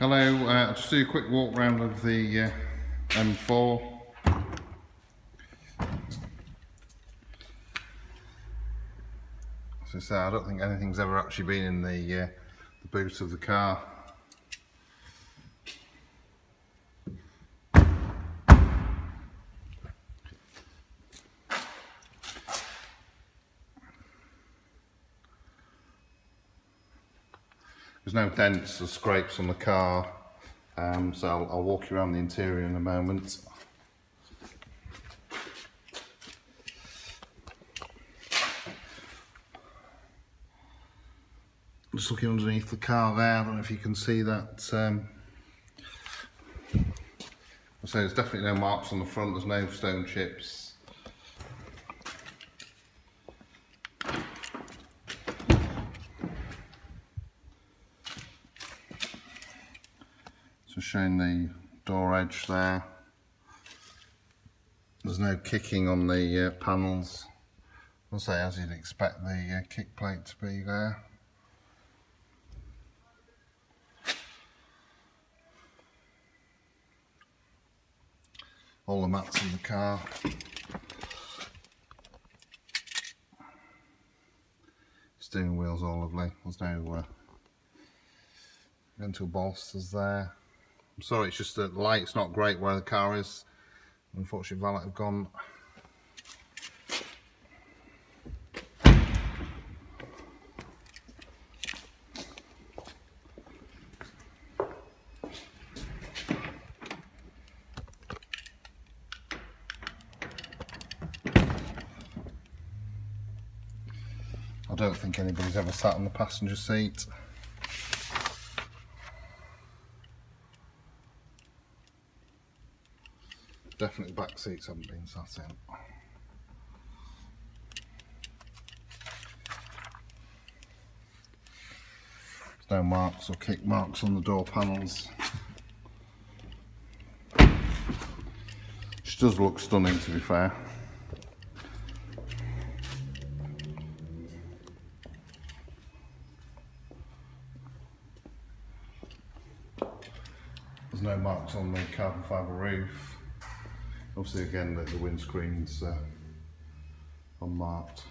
Hello, uh, I'll just do a quick walk round of the uh, M4. As I say, I don't think anything's ever actually been in the, uh, the boot of the car. There's no dents or scrapes on the car, um, so I'll, I'll walk you around the interior in a moment. Just looking underneath the car there, I don't know if you can see that. Um, there's definitely no marks on the front, there's no stone chips. So showing the door edge there. There's no kicking on the uh, panels. I'll say as you'd expect the uh, kick plate to be there. All the mats in the car. Steering wheel's all lovely. There's no uh, bolsters there. Sorry, it's just that the light's not great where the car is. Unfortunately, valet have gone. I don't think anybody's ever sat on the passenger seat. Definitely back seats haven't been sat in. There's no marks or kick marks on the door panels. She does look stunning to be fair. There's no marks on the carbon fibre roof. Obviously again the, the windscreen's uh, unmarked.